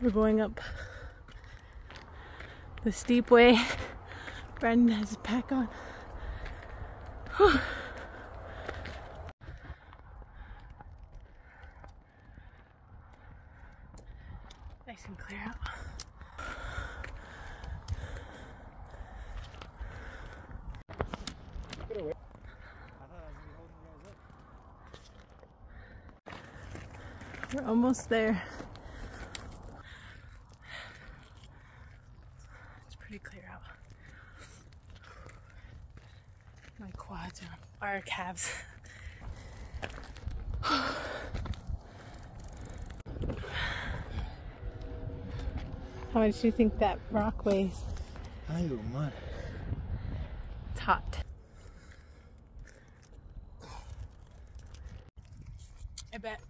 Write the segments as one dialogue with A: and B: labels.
A: We're going up the steep way. Brendan has his pack on. Whew. Nice and clear out. We're almost there. It's pretty clear out. My quads are our calves. How much do you think that rock weighs?
B: Ay, oh, man.
A: It's hot. I bet.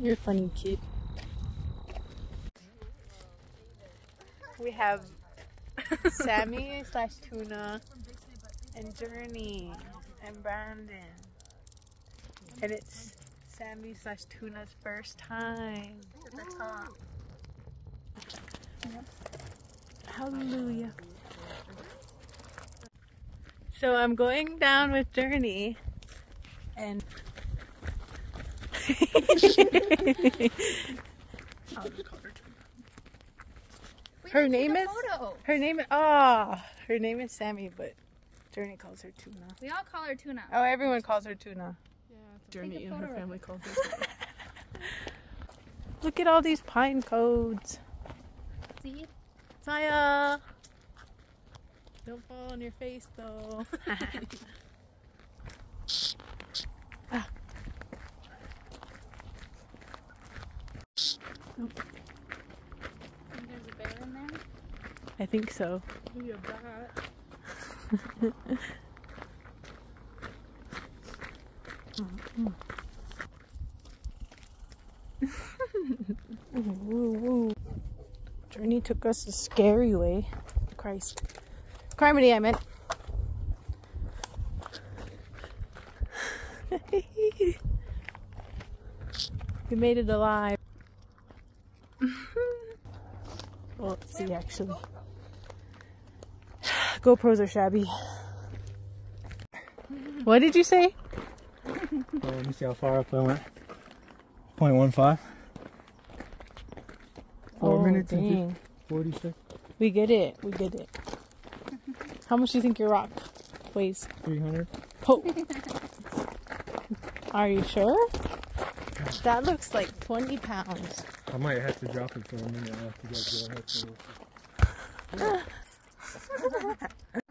A: You're a funny kid. We have Sammi slash Tuna and Journey and Brandon. And it's Sammi slash Tuna's first time. Hallelujah. So I'm going down with Journey and her name is her name is ah her name is Sammi but Journey calls her Tuna.
C: We all call her Tuna.
A: Oh everyone calls her Tuna.
D: Journey and her family called her.
A: Look at all these pine codes.
C: See?
A: Saya.
D: Don't fall on your face though.
C: There's a bear in there?
A: I think so. Journey took us a scary way. Christ. Criminy, I meant. we made it alive. Well, actually. GoPros are shabby. What did you say?
B: Oh, let me see how far up I went. 0.15. Four
A: Oh,
B: minutes and
A: dang.
B: 46,
A: We get it. We get it. How much do you think your rock weighs?
B: 300.
A: Oh. Are you sure? That looks like 20 pounds.
B: I might have to drop it for a minute go ahead.